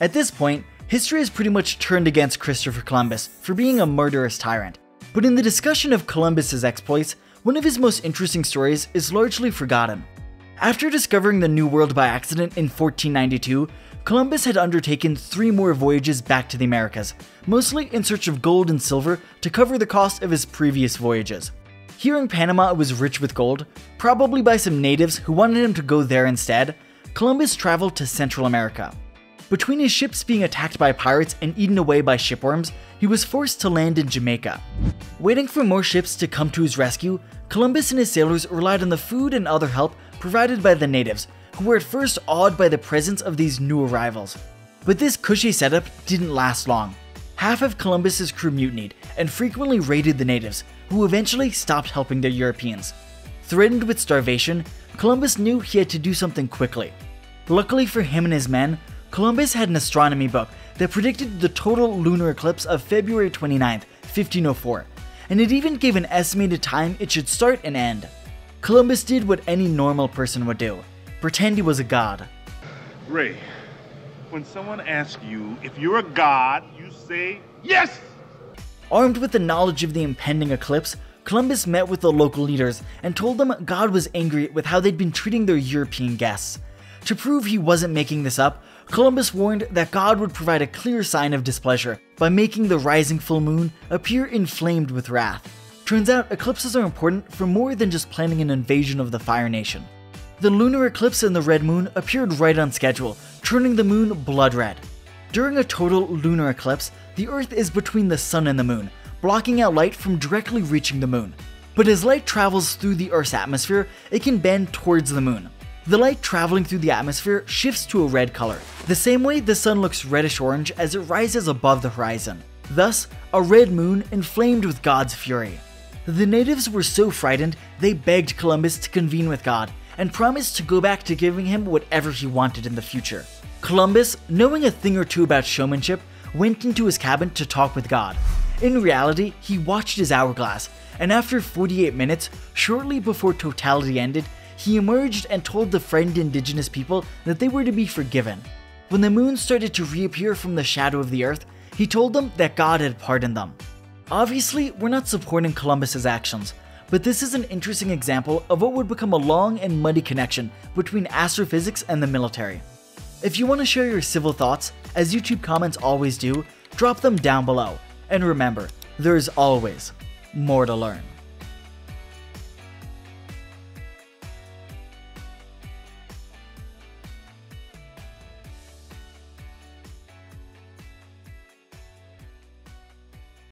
At this point, history has pretty much turned against Christopher Columbus for being a murderous tyrant. But in the discussion of Columbus's exploits, one of his most interesting stories is largely forgotten. After discovering the New World by accident in 1492, Columbus had undertaken three more voyages back to the Americas, mostly in search of gold and silver to cover the cost of his previous voyages. Hearing Panama it was rich with gold, probably by some natives who wanted him to go there instead, Columbus traveled to Central America. Between his ships being attacked by pirates and eaten away by shipworms, he was forced to land in Jamaica. Waiting for more ships to come to his rescue, Columbus and his sailors relied on the food and other help provided by the natives, who were at first awed by the presence of these new arrivals. But this cushy setup didn't last long. Half of Columbus's crew mutinied and frequently raided the natives, who eventually stopped helping the Europeans. Threatened with starvation, Columbus knew he had to do something quickly. Luckily for him and his men, Columbus had an astronomy book that predicted the total lunar eclipse of February 29, 1504, and it even gave an estimated time it should start and end. Columbus did what any normal person would do pretend he was a god. Ray, when someone asks you if you're a god, you say yes! Armed with the knowledge of the impending eclipse, Columbus met with the local leaders and told them God was angry with how they'd been treating their European guests. To prove he wasn't making this up, Columbus warned that God would provide a clear sign of displeasure by making the rising full moon appear inflamed with wrath. Turns out eclipses are important for more than just planning an invasion of the Fire Nation. The lunar eclipse and the red moon appeared right on schedule, turning the moon blood red. During a total lunar eclipse, the Earth is between the sun and the moon, blocking out light from directly reaching the moon. But as light travels through the Earth's atmosphere, it can bend towards the moon. The light traveling through the atmosphere shifts to a red color, the same way the sun looks reddish orange as it rises above the horizon. Thus, a red moon inflamed with God's fury. The natives were so frightened, they begged Columbus to convene with God and promised to go back to giving him whatever he wanted in the future. Columbus, knowing a thing or two about showmanship, went into his cabin to talk with God. In reality, he watched his hourglass, and after 48 minutes, shortly before totality ended, he emerged and told the frightened indigenous people that they were to be forgiven. When the moon started to reappear from the shadow of the earth, he told them that God had pardoned them. Obviously, we're not supporting Columbus's actions, but this is an interesting example of what would become a long and muddy connection between astrophysics and the military. If you want to share your civil thoughts, as YouTube comments always do, drop them down below. And remember, there's always more to learn.